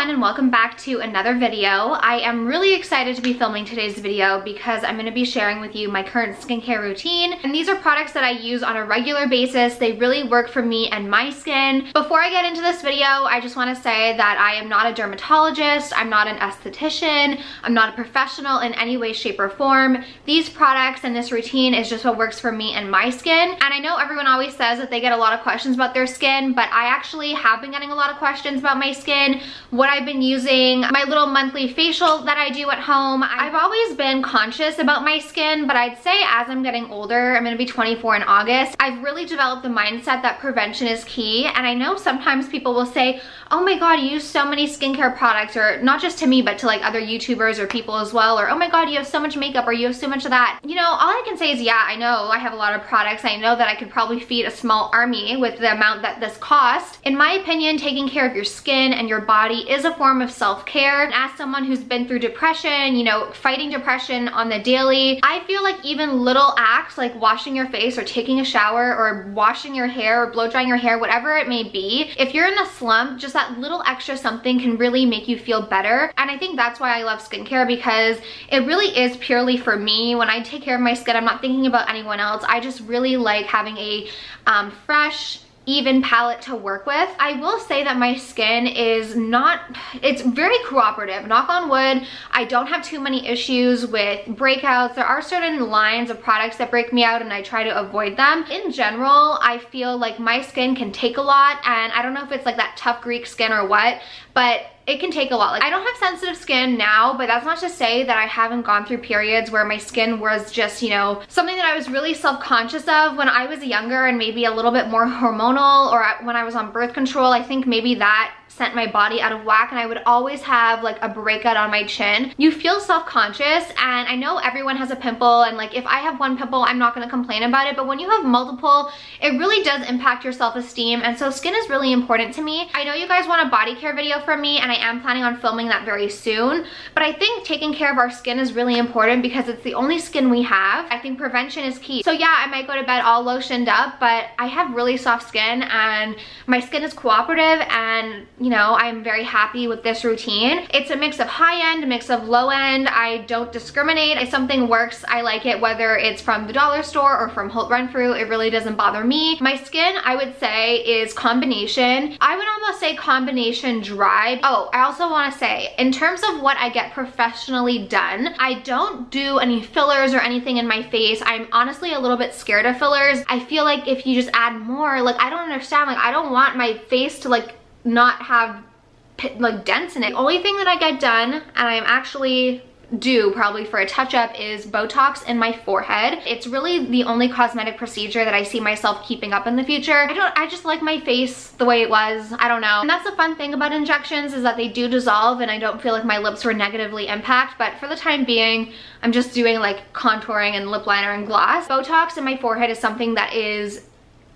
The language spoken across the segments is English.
everyone and welcome back to another video. I am really excited to be filming today's video because I'm going to be sharing with you my current skincare routine. And these are products that I use on a regular basis. They really work for me and my skin. Before I get into this video, I just want to say that I am not a dermatologist, I'm not an esthetician, I'm not a professional in any way, shape, or form. These products and this routine is just what works for me and my skin. And I know everyone always says that they get a lot of questions about their skin, but I actually have been getting a lot of questions about my skin, what I've been using, my little monthly facial that I do at home. I've always been conscious about my skin, but I'd say as I'm getting older, I'm gonna be 24 in August, I've really developed the mindset that prevention is key. And I know sometimes people will say, oh my God, you use so many skincare products, or not just to me, but to like other YouTubers or people as well, or oh my God, you have so much makeup, or you have so much of that. You know, all I can say is, yeah, I know I have a lot of products. I know that I could probably feed a small army with the amount that this cost. In my opinion, taking care of your skin and your body is a form of self-care. And as someone who's been through depression, you know, fighting depression on the daily, I feel like even little acts like washing your face or taking a shower or washing your hair or blow drying your hair, whatever it may be, if you're in a slump, just that little extra something can really make you feel better. And I think that's why I love skincare because it really is purely for me. When I take care of my skin, I'm not thinking about anyone else. I just really like having a um, fresh, even palette to work with. I will say that my skin is not, it's very cooperative. Knock on wood, I don't have too many issues with breakouts. There are certain lines of products that break me out and I try to avoid them. In general, I feel like my skin can take a lot and I don't know if it's like that tough Greek skin or what, but it can take a lot. Like I don't have sensitive skin now, but that's not to say that I haven't gone through periods where my skin was just, you know, something that I was really self-conscious of when I was younger and maybe a little bit more hormonal or when I was on birth control. I think maybe that sent my body out of whack and I would always have like a breakout on my chin. You feel self-conscious and I know everyone has a pimple and like if I have one pimple, I'm not gonna complain about it, but when you have multiple, it really does impact your self-esteem and so skin is really important to me. I know you guys want a body care video from me and I am planning on filming that very soon, but I think taking care of our skin is really important because it's the only skin we have. I think prevention is key. So yeah, I might go to bed all lotioned up, but I have really soft skin and my skin is cooperative and you know, I'm very happy with this routine. It's a mix of high end, a mix of low end. I don't discriminate. If something works, I like it, whether it's from the dollar store or from Holt Renfrew, it really doesn't bother me. My skin, I would say, is combination. I would almost say combination dry. Oh, I also wanna say, in terms of what I get professionally done, I don't do any fillers or anything in my face. I'm honestly a little bit scared of fillers. I feel like if you just add more, like I don't understand, like I don't want my face to like not have like dents in it. The only thing that I get done, and I'm actually do probably for a touch-up is Botox in my forehead. It's really the only cosmetic procedure that I see myself keeping up in the future. I don't, I just like my face the way it was. I don't know. And that's the fun thing about injections is that they do dissolve and I don't feel like my lips were negatively impacted. But for the time being, I'm just doing like contouring and lip liner and gloss. Botox in my forehead is something that is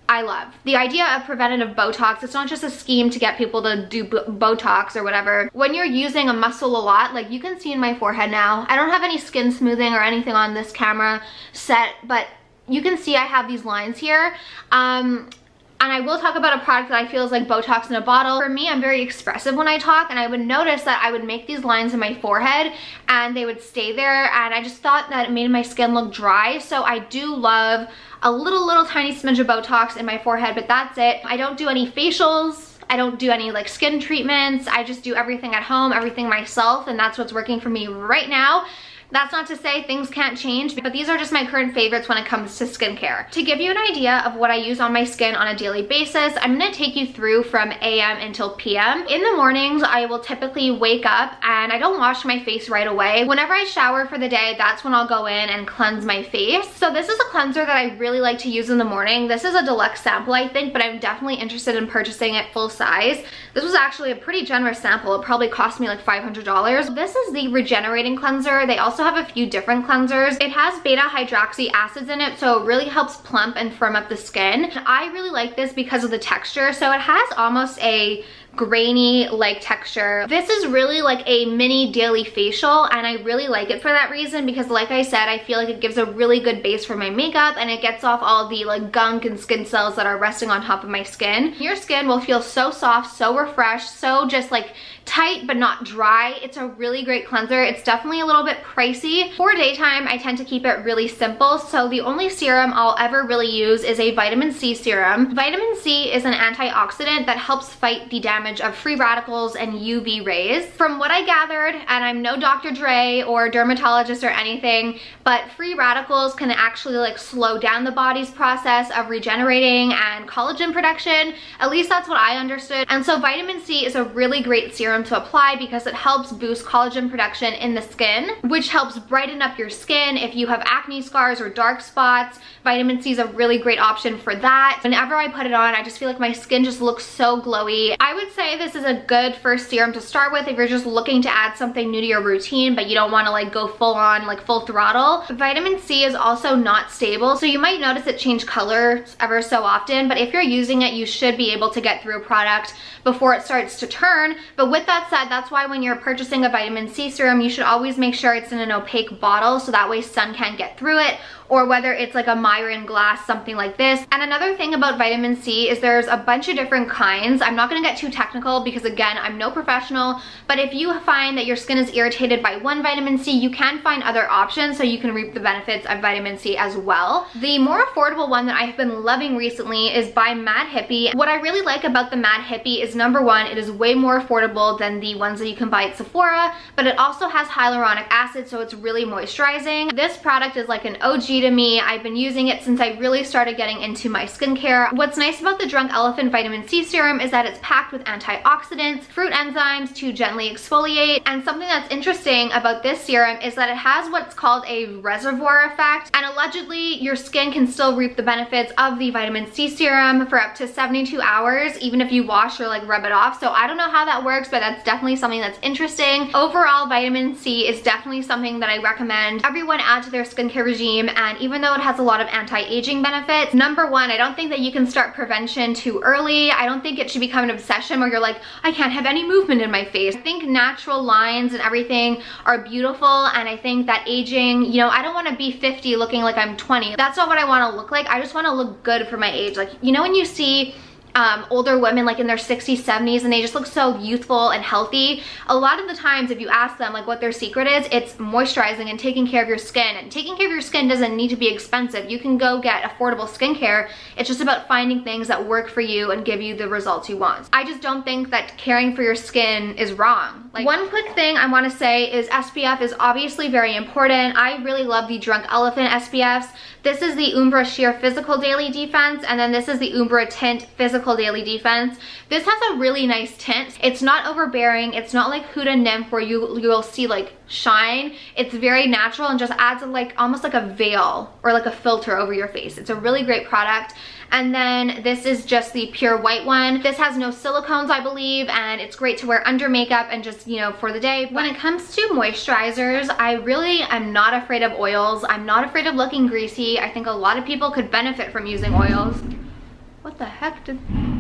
I love. The idea of preventative Botox, it's not just a scheme to get people to do Botox or whatever. When you're using a muscle a lot, like you can see in my forehead now, I don't have any skin smoothing or anything on this camera set, but you can see I have these lines here. Um, and I will talk about a product that I feel is like Botox in a bottle. For me, I'm very expressive when I talk and I would notice that I would make these lines in my forehead and they would stay there and I just thought that it made my skin look dry. So I do love a little, little tiny smidge of Botox in my forehead, but that's it. I don't do any facials. I don't do any like skin treatments. I just do everything at home, everything myself, and that's what's working for me right now. That's not to say things can't change, but these are just my current favorites when it comes to skincare. To give you an idea of what I use on my skin on a daily basis, I'm gonna take you through from AM until PM. In the mornings, I will typically wake up and I don't wash my face right away. Whenever I shower for the day, that's when I'll go in and cleanse my face. So this is a cleanser that I really like to use in the morning. This is a deluxe sample, I think, but I'm definitely interested in purchasing it full size. This was actually a pretty generous sample. It probably cost me like $500. This is the regenerating cleanser. They also have a few different cleansers. It has beta hydroxy acids in it, so it really helps plump and firm up the skin. I really like this because of the texture. So it has almost a grainy like texture. This is really like a mini daily facial and I really like it for that reason because like I said, I feel like it gives a really good base for my makeup and it gets off all the like gunk and skin cells that are resting on top of my skin. Your skin will feel so soft, so refreshed, so just like tight but not dry. It's a really great cleanser. It's definitely a little bit pricey. For daytime, I tend to keep it really simple. So the only serum I'll ever really use is a vitamin C serum. Vitamin C is an antioxidant that helps fight the damage of free radicals and UV rays. From what I gathered, and I'm no Dr. Dray or dermatologist or anything, but free radicals can actually like slow down the body's process of regenerating and collagen production. At least that's what I understood. And so vitamin C is a really great serum serum to apply because it helps boost collagen production in the skin, which helps brighten up your skin if you have acne scars or dark spots. Vitamin C is a really great option for that. Whenever I put it on, I just feel like my skin just looks so glowy. I would say this is a good first serum to start with if you're just looking to add something new to your routine, but you don't wanna like go full on, like full throttle. Vitamin C is also not stable, so you might notice it change colors ever so often, but if you're using it, you should be able to get through a product before it starts to turn. But with that said, that's why when you're purchasing a vitamin C serum, you should always make sure it's in an opaque bottle so that way sun can't get through it or whether it's like a Miron glass, something like this. And another thing about vitamin C is there's a bunch of different kinds. I'm not gonna get too technical because again, I'm no professional, but if you find that your skin is irritated by one vitamin C, you can find other options so you can reap the benefits of vitamin C as well. The more affordable one that I have been loving recently is by Mad Hippie. What I really like about the Mad Hippie is number one, it is way more affordable than the ones that you can buy at Sephora, but it also has hyaluronic acid, so it's really moisturizing. This product is like an OG to me. I've been using it since I really started getting into my skincare. What's nice about the Drunk Elephant Vitamin C Serum is that it's packed with antioxidants, fruit enzymes to gently exfoliate, and something that's interesting about this serum is that it has what's called a reservoir effect, and allegedly your skin can still reap the benefits of the vitamin C serum for up to 72 hours, even if you wash or like rub it off. So I don't know how that works, but that's definitely something that's interesting. Overall, vitamin C is definitely something that I recommend everyone add to their skincare regime, and even though it has a lot of anti-aging benefits, number one, I don't think that you can start prevention too early. I don't think it should become an obsession where you're like, I can't have any movement in my face. I think natural lines and everything are beautiful and I think that aging, you know, I don't want to be 50 looking like I'm 20. That's not what I want to look like. I just want to look good for my age. Like, you know when you see um, older women like in their 60s, 70s, and they just look so youthful and healthy. A lot of the times if you ask them like what their secret is, it's moisturizing and taking care of your skin. And taking care of your skin doesn't need to be expensive. You can go get affordable skincare. It's just about finding things that work for you and give you the results you want. I just don't think that caring for your skin is wrong. Like one quick thing I wanna say is SPF is obviously very important. I really love the Drunk Elephant SPFs. This is the Umbra Sheer Physical Daily Defense, and then this is the Umbra Tint Physical Daily Defense. This has a really nice tint. It's not overbearing. It's not like Huda Nymph where you, you'll see like shine. It's very natural and just adds a, like almost like a veil or like a filter over your face. It's a really great product. And then this is just the pure white one. This has no silicones, I believe, and it's great to wear under makeup and just, you know, for the day. When it comes to moisturizers, I really am not afraid of oils. I'm not afraid of looking greasy. I think a lot of people could benefit from using oils. What the heck did...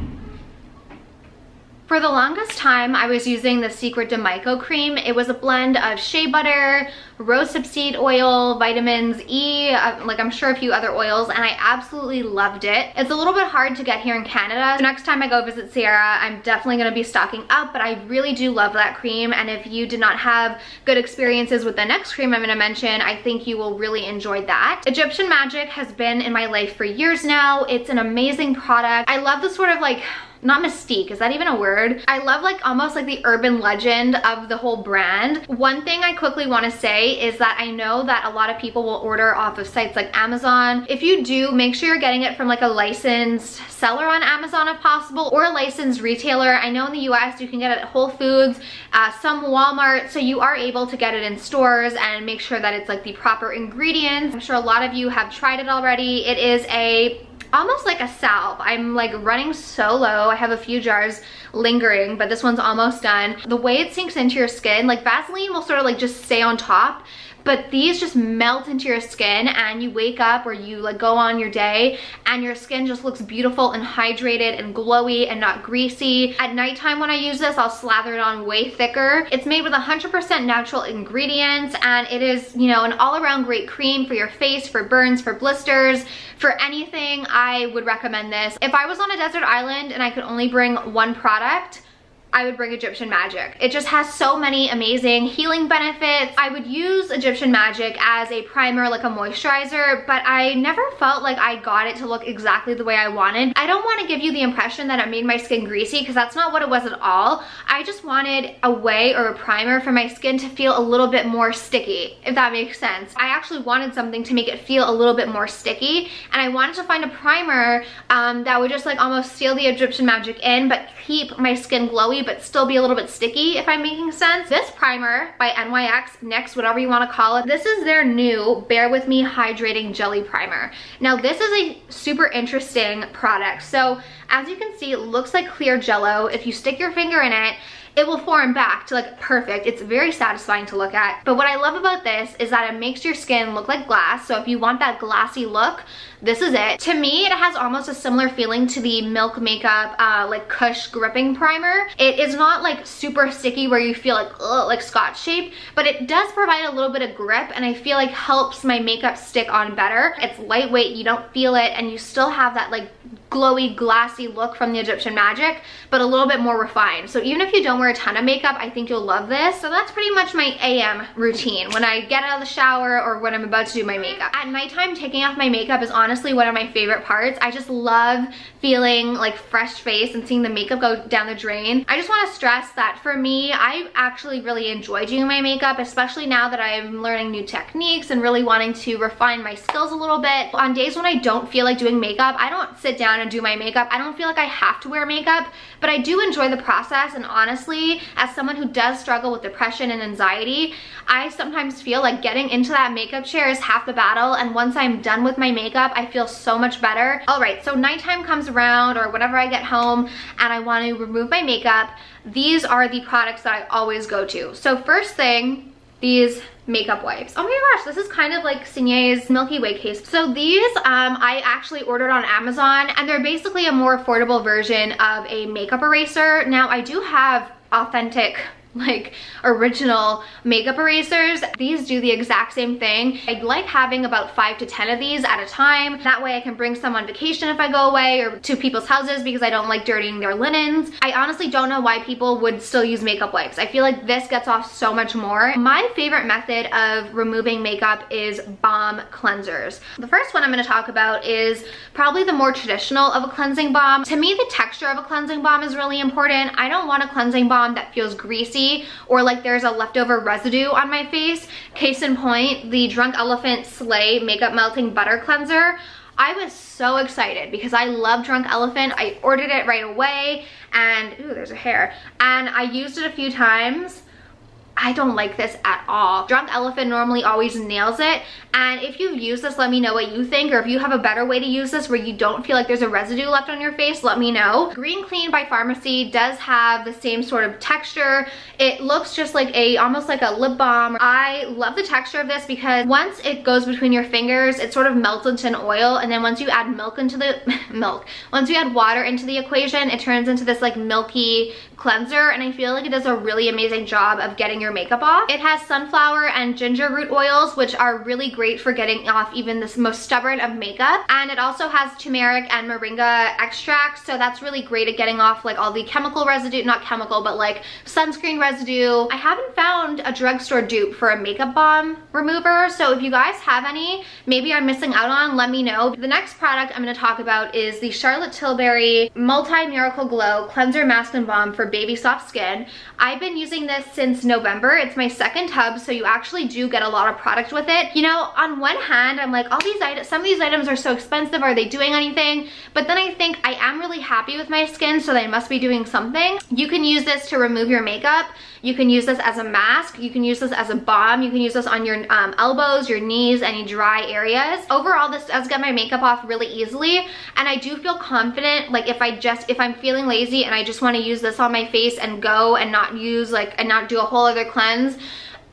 For the longest time, I was using the Secret de Maiko cream. It was a blend of shea butter, rosehip seed oil, vitamins E, uh, like I'm sure a few other oils, and I absolutely loved it. It's a little bit hard to get here in Canada. So next time I go visit Sierra, I'm definitely gonna be stocking up, but I really do love that cream, and if you did not have good experiences with the next cream I'm gonna mention, I think you will really enjoy that. Egyptian Magic has been in my life for years now. It's an amazing product. I love the sort of like not mystique, is that even a word? I love like almost like the urban legend of the whole brand. One thing I quickly wanna say is that I know that a lot of people will order off of sites like Amazon. If you do, make sure you're getting it from like a licensed seller on Amazon if possible or a licensed retailer. I know in the US you can get it at Whole Foods, uh, some Walmart, so you are able to get it in stores and make sure that it's like the proper ingredients. I'm sure a lot of you have tried it already. It is a almost like a salve. I'm like running so low. I have a few jars lingering, but this one's almost done. The way it sinks into your skin, like Vaseline will sort of like just stay on top, but these just melt into your skin and you wake up or you like go on your day and your skin just looks beautiful and hydrated and glowy and not greasy. At nighttime when I use this, I'll slather it on way thicker. It's made with 100% natural ingredients and it is, you know, an all around great cream for your face, for burns, for blisters, for anything, I would recommend this. If I was on a desert island and I could only bring one product, I would bring Egyptian Magic. It just has so many amazing healing benefits. I would use Egyptian Magic as a primer, like a moisturizer, but I never felt like I got it to look exactly the way I wanted. I don't want to give you the impression that it made my skin greasy because that's not what it was at all. I just wanted a way or a primer for my skin to feel a little bit more sticky, if that makes sense. I actually wanted something to make it feel a little bit more sticky, and I wanted to find a primer um, that would just like almost seal the Egyptian Magic in, but keep my skin glowy but still be a little bit sticky, if I'm making sense. This primer by NYX, NYX, whatever you wanna call it, this is their new Bare With Me Hydrating Jelly Primer. Now this is a super interesting product. So as you can see, it looks like clear jello. If you stick your finger in it, it will form back to like perfect. It's very satisfying to look at. But what I love about this is that it makes your skin look like glass. So if you want that glassy look, this is it. To me, it has almost a similar feeling to the Milk Makeup uh, like Kush Gripping Primer. It is not like super sticky where you feel like, ugh, like scotch shape, but it does provide a little bit of grip and I feel like helps my makeup stick on better. It's lightweight, you don't feel it, and you still have that like glowy, glassy look from the Egyptian Magic, but a little bit more refined. So even if you don't wear a ton of makeup, I think you'll love this. So that's pretty much my AM routine when I get out of the shower or when I'm about to do my makeup. At nighttime, taking off my makeup is honestly one of my favorite parts. I just love feeling like fresh face and seeing the makeup go down the drain. I just wanna stress that for me, I actually really enjoy doing my makeup, especially now that I'm learning new techniques and really wanting to refine my skills a little bit. On days when I don't feel like doing makeup, I don't sit down and do my makeup. I don't feel like I have to wear makeup, but I do enjoy the process. And honestly, as someone who does struggle with depression and anxiety, I sometimes feel like getting into that makeup chair is half the battle. And once I'm done with my makeup, I feel so much better. All right, so nighttime comes around or whenever I get home and I want to remove my makeup, these are the products that I always go to. So first thing, these makeup wipes. Oh my gosh, this is kind of like Signé's Milky Way case. So these um, I actually ordered on Amazon and they're basically a more affordable version of a makeup eraser. Now I do have authentic like original makeup erasers. These do the exact same thing. I like having about five to 10 of these at a time. That way I can bring some on vacation if I go away or to people's houses because I don't like dirtying their linens. I honestly don't know why people would still use makeup wipes. I feel like this gets off so much more. My favorite method of removing makeup is balm cleansers. The first one I'm gonna talk about is probably the more traditional of a cleansing balm. To me, the texture of a cleansing balm is really important. I don't want a cleansing balm that feels greasy or like there's a leftover residue on my face. Case in point, the Drunk Elephant Slaai Makeup Melting Butter Cleanser. I was so excited because I love Drunk Elephant. I ordered it right away and, ooh, there's a hair. And I used it a few times I don't like this at all. Drunk Elephant normally always nails it. And if you've used this, let me know what you think. Or if you have a better way to use this where you don't feel like there's a residue left on your face, let me know. Green Clean by Farmacy does have the same sort of texture. It looks just like a, almost like a lip balm. I love the texture of this because once it goes between your fingers, it sort of melts into an oil. And then once you add milk into the, milk, once you add water into the equation, it turns into this like milky cleanser. And I feel like it does a really amazing job of getting your makeup off. It has sunflower and ginger root oils, which are really great for getting off even the most stubborn of makeup. And it also has turmeric and moringa extracts, so that's really great at getting off like all the chemical residue, not chemical, but like sunscreen residue. I haven't found a drugstore dupe for a makeup balm remover, so if you guys have any, maybe I'm missing out on, let me know. The next product I'm gonna talk about is the Charlotte Tilbury Multi Miracle Glow Cleanser Mask and Balm for Baby Soft Skin. I've been using this since November it's my second tub, so you actually do get a lot of product with it. You know, on one hand, I'm like, all these items, some of these items are so expensive. Are they doing anything? But then I think I am really happy with my skin, so they must be doing something. You can use this to remove your makeup. You can use this as a mask. You can use this as a balm. You can use this on your um, elbows, your knees, any dry areas. Overall, this does get my makeup off really easily. And I do feel confident, like if I just, if I'm feeling lazy and I just wanna use this on my face and go and not use like, and not do a whole other cleanse,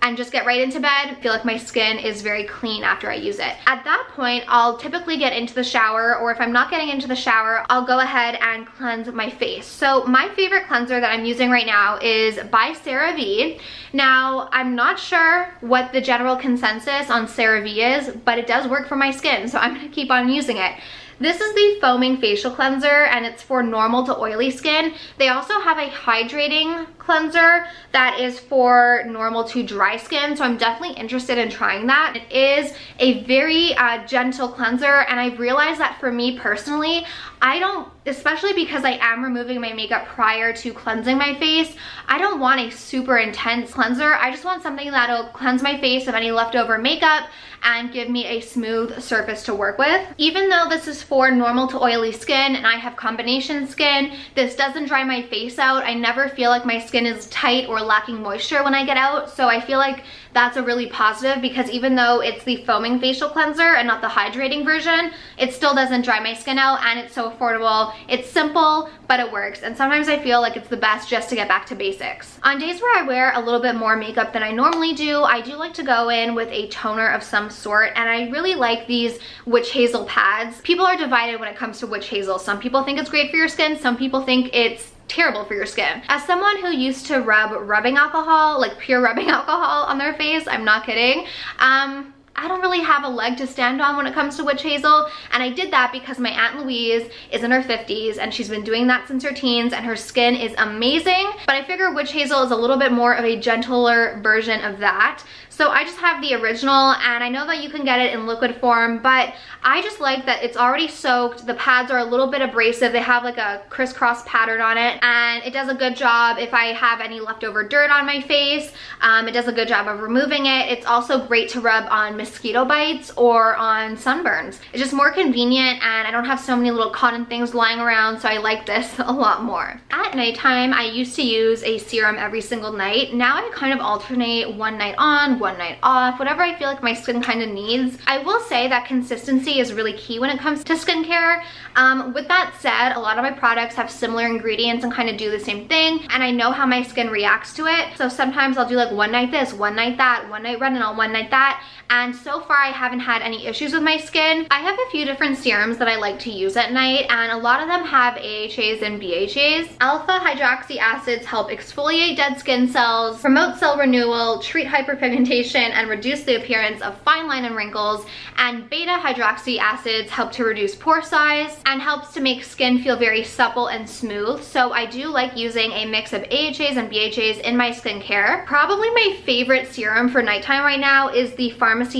and just get right into bed. I feel like my skin is very clean after I use it. At that point, I'll typically get into the shower or if I'm not getting into the shower, I'll go ahead and cleanse my face. So my favorite cleanser that I'm using right now is by CeraVe. Now, I'm not sure what the general consensus on CeraVe is, but it does work for my skin, so I'm gonna keep on using it. This is the foaming facial cleanser and it's for normal to oily skin. They also have a hydrating cleanser that is for normal to dry skin. So I'm definitely interested in trying that. It is a very uh, gentle cleanser and I've realized that for me personally, I don't, especially because I am removing my makeup prior to cleansing my face, I don't want a super intense cleanser. I just want something that'll cleanse my face of any leftover makeup and give me a smooth surface to work with. Even though this is for normal to oily skin and I have combination skin, this doesn't dry my face out. I never feel like my skin is tight or lacking moisture when I get out. So I feel like that's a really positive because even though it's the foaming facial cleanser and not the hydrating version, it still doesn't dry my skin out and it's so affordable. It's simple, but it works. And sometimes I feel like it's the best just to get back to basics. On days where I wear a little bit more makeup than I normally do, I do like to go in with a toner of some sort and I really like these witch hazel pads. People are divided when it comes to witch hazel. Some people think it's great for your skin, some people think it's terrible for your skin. As someone who used to rub rubbing alcohol, like pure rubbing alcohol on their face, I'm not kidding, um, I don't really have a leg to stand on when it comes to witch hazel and I did that because my Aunt Louise is in her 50s and she's been doing that since her teens and her skin is amazing but I figure witch hazel is a little bit more of a gentler version of that so I just have the original and I know that you can get it in liquid form, but I just like that it's already soaked. The pads are a little bit abrasive. They have like a crisscross pattern on it and it does a good job if I have any leftover dirt on my face. Um, it does a good job of removing it. It's also great to rub on mosquito bites or on sunburns. It's just more convenient and I don't have so many little cotton things lying around so I like this a lot more. At nighttime, I used to use a serum every single night. Now I kind of alternate one night on, one night off, whatever I feel like my skin kind of needs. I will say that consistency is really key when it comes to skincare. Um, with that said, a lot of my products have similar ingredients and kind of do the same thing, and I know how my skin reacts to it. So sometimes I'll do like one night this, one night that, one night retinol, one night that, and so far I haven't had any issues with my skin. I have a few different serums that I like to use at night, and a lot of them have AHAs and BHAs. Alpha hydroxy acids help exfoliate dead skin cells, promote cell renewal, treat hyperpigmentation, and reduce the appearance of fine line and wrinkles, and beta hydroxy acids help to reduce pore size and helps to make skin feel very supple and smooth. So I do like using a mix of AHAs and BHAs in my skincare. Probably my favorite serum for nighttime right now is the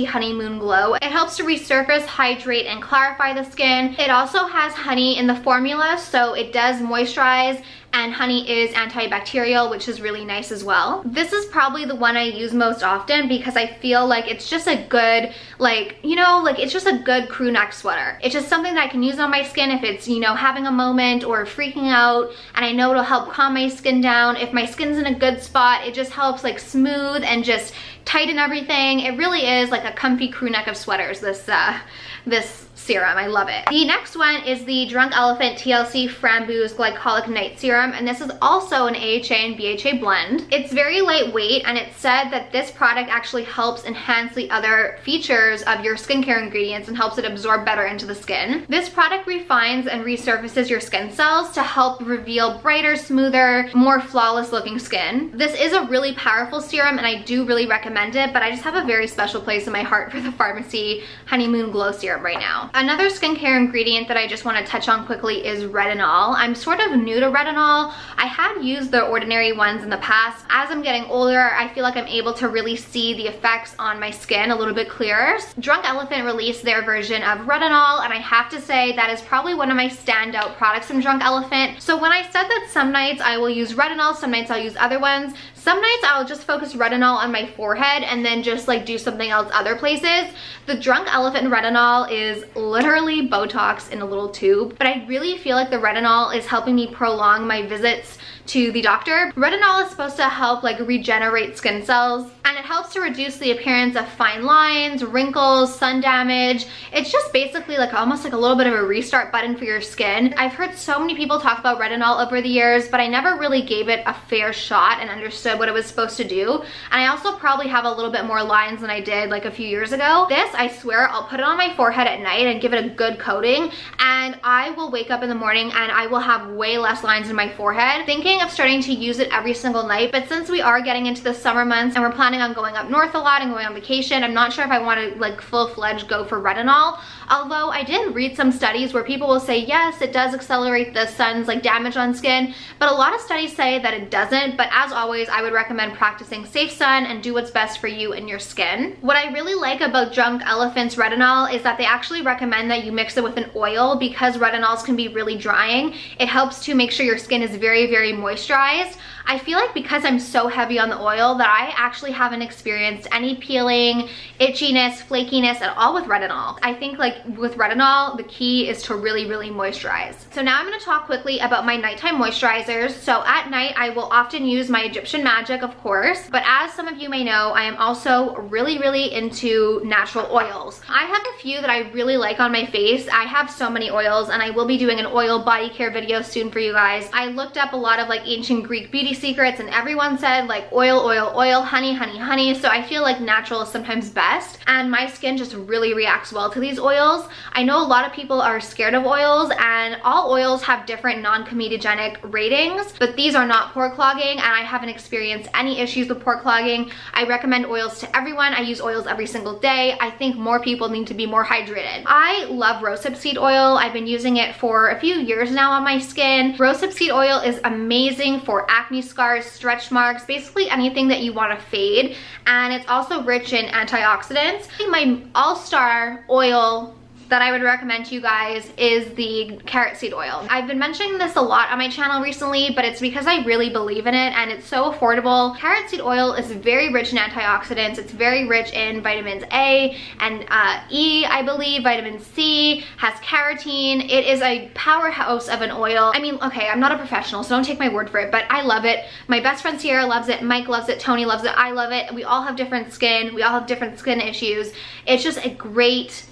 Honeymoon Glow. It helps to resurface, hydrate, and clarify the skin. It also has honey in the formula, so it does moisturize and honey is antibacterial, which is really nice as well. This is probably the one I use most often because I feel like it's just a good, like, you know, like it's just a good crew neck sweater. It's just something that I can use on my skin if it's, you know, having a moment or freaking out and I know it'll help calm my skin down. If my skin's in a good spot, it just helps like smooth and just tighten everything. It really is like a comfy crew neck of sweaters, this, uh, this serum. I love it. The next one is the Drunk Elephant TLC Framboos Glycolic Night Serum, and this is also an AHA and BHA blend. It's very lightweight, and it's said that this product actually helps enhance the other features of your skincare ingredients and helps it absorb better into the skin. This product refines and resurfaces your skin cells to help reveal brighter, smoother, more flawless looking skin. This is a really powerful serum, and I do really recommend it, but I just have a very special place in my heart for the Farmacy Honeymoon Glow Serum right now. Another skincare ingredient that I just want to touch on quickly is retinol. I'm sort of new to retinol. I have used the ordinary ones in the past. As I'm getting older, I feel like I'm able to really see the effects on my skin a little bit clearer. Drunk Elephant released their version of retinol and I have to say that is probably one of my standout products from Drunk Elephant. So when I said that some nights I will use retinol, some nights I'll use other ones, some nights I'll just focus retinol on my forehead and then just like do something else other places. The Drunk Elephant retinol is literally Botox in a little tube, but I really feel like the retinol is helping me prolong my visits to the doctor. Retinol is supposed to help like regenerate skin cells and it helps to reduce the appearance of fine lines, wrinkles, sun damage. It's just basically like almost like a little bit of a restart button for your skin. I've heard so many people talk about retinol over the years, but I never really gave it a fair shot and understood what it was supposed to do. And I also probably have a little bit more lines than I did like a few years ago. This, I swear, I'll put it on my forehead at night and give it a good coating and I will wake up in the morning and I will have way less lines in my forehead. Thinking of starting to use it every single night, but since we are getting into the summer months and we're planning on going up north a lot and going on vacation, I'm not sure if I want to like full-fledged go for retinol. Although I did read some studies where people will say, yes, it does accelerate the sun's like damage on skin, but a lot of studies say that it doesn't. But as always, I would recommend practicing safe sun and do what's best for you and your skin. What I really like about Drunk Elephant's retinol is that they actually recommend that you mix it with an oil because retinols can be really drying. It helps to make sure your skin is very, very moisturized. I feel like because I'm so heavy on the oil that I actually haven't experienced any peeling, itchiness, flakiness at all with retinol. I think like with retinol, the key is to really, really moisturize. So now I'm gonna talk quickly about my nighttime moisturizers. So at night, I will often use my Egyptian Magic, of course, but as some of you may know, I am also really, really into natural oils. I have a few that I really like on my face. I have so many oils and I will be doing an oil body care video soon for you guys. I looked up a lot of like ancient Greek beauty secrets and everyone said like oil, oil, oil, honey, honey, honey. So I feel like natural is sometimes best and my skin just really reacts well to these oils. I know a lot of people are scared of oils and all oils have different non-comedogenic ratings, but these are not pore clogging and I haven't experienced any issues with pore clogging. I recommend oils to everyone. I use oils every single day. I think more people need to be more hydrated. I love rosehip seed oil. I've been using it for a few years now on my skin. Rosehip seed oil is amazing for acne scars, stretch marks, basically anything that you want to fade. And it's also rich in antioxidants. My all-star oil that I would recommend to you guys is the carrot seed oil. I've been mentioning this a lot on my channel recently, but it's because I really believe in it and it's so affordable. Carrot seed oil is very rich in antioxidants. It's very rich in vitamins A and uh, E, I believe, vitamin C, has carotene. It is a powerhouse of an oil. I mean, okay, I'm not a professional, so don't take my word for it, but I love it. My best friend Sierra loves it, Mike loves it, Tony loves it, I love it. We all have different skin. We all have different skin issues. It's just a great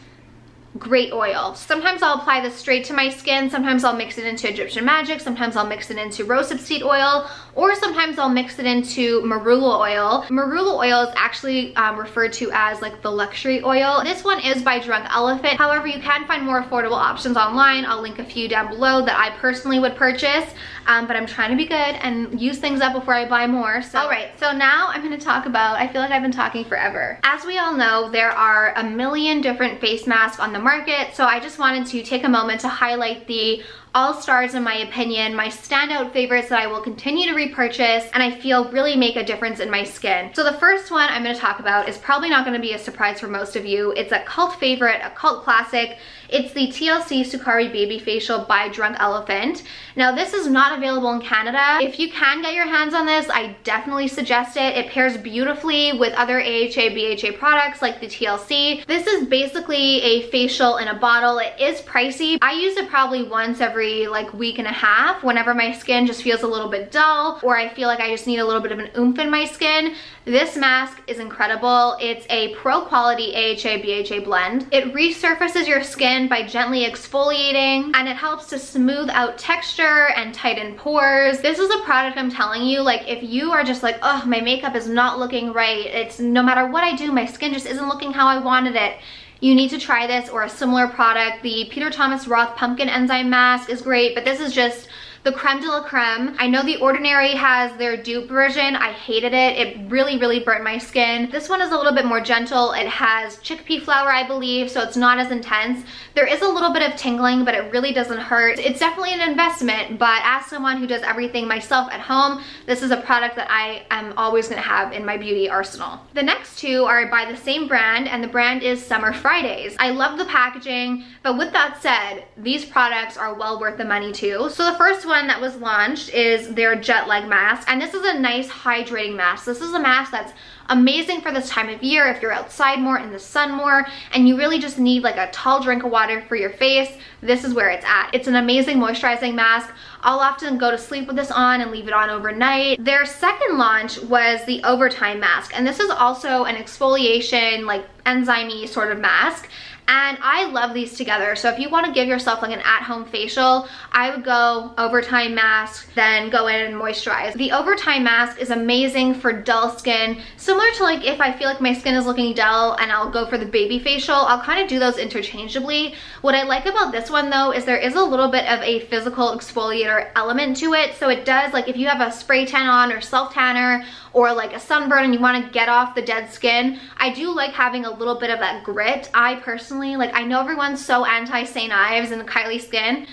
great oil. Sometimes I'll apply this straight to my skin, sometimes I'll mix it into Egyptian Magic, sometimes I'll mix it into rosehip seed oil, or sometimes I'll mix it into marula oil. Marula oil is actually um, referred to as like the luxury oil. This one is by Drunk Elephant. However, you can find more affordable options online. I'll link a few down below that I personally would purchase, um, but I'm trying to be good and use things up before I buy more. So, all right, so now I'm gonna talk about, I feel like I've been talking forever. As we all know, there are a million different face masks on the market, so I just wanted to take a moment to highlight the all stars in my opinion, my standout favorites that I will continue to repurchase and I feel really make a difference in my skin. So the first one I'm gonna talk about is probably not gonna be a surprise for most of you. It's a cult favorite, a cult classic. It's the TLC Sukari Baby Facial by Drunk Elephant. Now this is not available in Canada. If you can get your hands on this, I definitely suggest it. It pairs beautifully with other AHA, BHA products like the TLC. This is basically a facial in a bottle. It is pricey. I use it probably once every like week and a half whenever my skin just feels a little bit dull or I feel like I just need a little bit of an oomph in my skin. This mask is incredible. It's a pro quality AHA BHA blend. It resurfaces your skin by gently exfoliating and it helps to smooth out texture and tighten pores. This is a product I'm telling you, like if you are just like, oh, my makeup is not looking right. It's no matter what I do, my skin just isn't looking how I wanted it you need to try this or a similar product. The Peter Thomas Roth Pumpkin Enzyme Mask is great, but this is just the creme de la creme. I know The Ordinary has their dupe version. I hated it. It really, really burnt my skin. This one is a little bit more gentle. It has chickpea flour, I believe, so it's not as intense. There is a little bit of tingling, but it really doesn't hurt. It's definitely an investment, but as someone who does everything myself at home, this is a product that I am always gonna have in my beauty arsenal. The next two are by the same brand, and the brand is Summer Fridays. I love the packaging, but with that said, these products are well worth the money too. So the first one that was launched is their jet lag mask. And this is a nice hydrating mask. This is a mask that's amazing for this time of year if you're outside more in the sun more and you really just need like a tall drink of water for your face this is where it's at it's an amazing moisturizing mask I'll often go to sleep with this on and leave it on overnight. Their second launch was the Overtime Mask, and this is also an exfoliation, like enzyme sort of mask and I love these together. So if you wanna give yourself like an at-home facial, I would go overtime mask, then go in and moisturize. The overtime mask is amazing for dull skin, similar to like if I feel like my skin is looking dull and I'll go for the baby facial, I'll kind of do those interchangeably. What I like about this one though is there is a little bit of a physical exfoliator element to it. So it does, like if you have a spray tan on or self tanner or like a sunburn and you want to get off the dead skin, I do like having a little bit of that grit. I personally, like I know everyone's so anti St. Ives and Kylie Skin,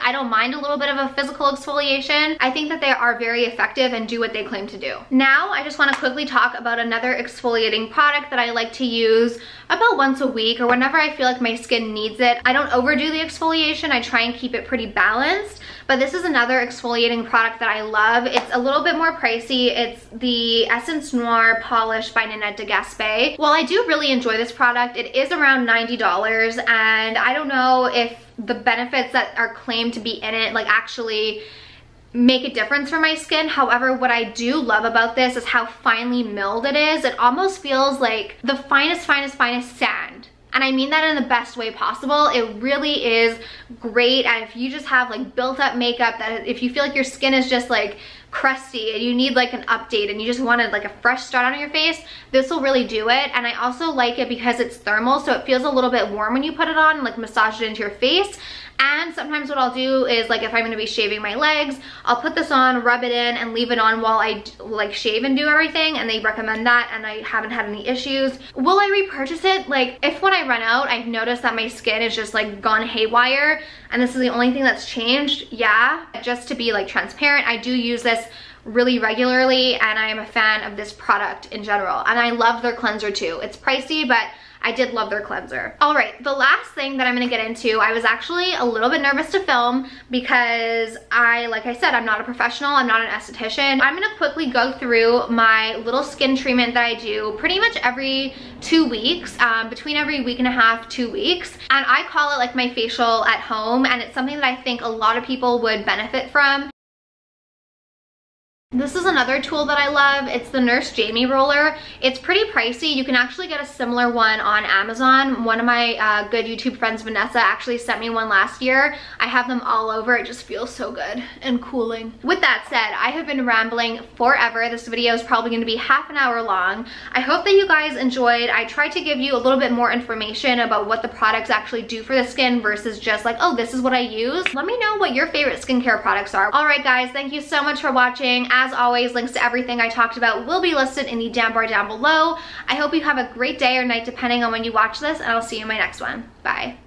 I don't mind a little bit of a physical exfoliation. I think that they are very effective and do what they claim to do. Now, I just wanna quickly talk about another exfoliating product that I like to use about once a week or whenever I feel like my skin needs it. I don't overdo the exfoliation. I try and keep it pretty balanced. But this is another exfoliating product that I love. It's a little bit more pricey. It's the Essence Noir Polish by Nanette de Gaspé. While I do really enjoy this product, it is around $90 and I don't know if the benefits that are claimed to be in it like actually make a difference for my skin. However, what I do love about this is how finely milled it is. It almost feels like the finest, finest, finest sand. And I mean that in the best way possible. It really is great. And if you just have like built up makeup that if you feel like your skin is just like crusty and you need like an update and you just wanted like a fresh start on your face, this will really do it. And I also like it because it's thermal, so it feels a little bit warm when you put it on, and like massage it into your face. And sometimes what I'll do is like if I'm gonna be shaving my legs, I'll put this on, rub it in, and leave it on while I like shave and do everything. And they recommend that and I haven't had any issues. Will I repurchase it? Like if when I run out, I've noticed that my skin is just like gone haywire and this is the only thing that's changed, yeah. Just to be like transparent, I do use this really regularly and I am a fan of this product in general. And I love their cleanser too. It's pricey, but I did love their cleanser. All right, the last thing that I'm gonna get into, I was actually a little bit nervous to film because I, like I said, I'm not a professional, I'm not an esthetician. I'm gonna quickly go through my little skin treatment that I do pretty much every two weeks, um, between every week and a half, two weeks. And I call it like my facial at home and it's something that I think a lot of people would benefit from. This is another tool that I love. It's the Nurse Jamie roller. It's pretty pricey. You can actually get a similar one on Amazon. One of my uh, good YouTube friends, Vanessa, actually sent me one last year. I have them all over. It just feels so good and cooling. With that said, I have been rambling forever. This video is probably gonna be half an hour long. I hope that you guys enjoyed. I tried to give you a little bit more information about what the products actually do for the skin versus just like, oh, this is what I use. Let me know what your favorite skincare products are. All right, guys, thank you so much for watching. As always, links to everything I talked about will be listed in the down bar down below. I hope you have a great day or night depending on when you watch this, and I'll see you in my next one. Bye.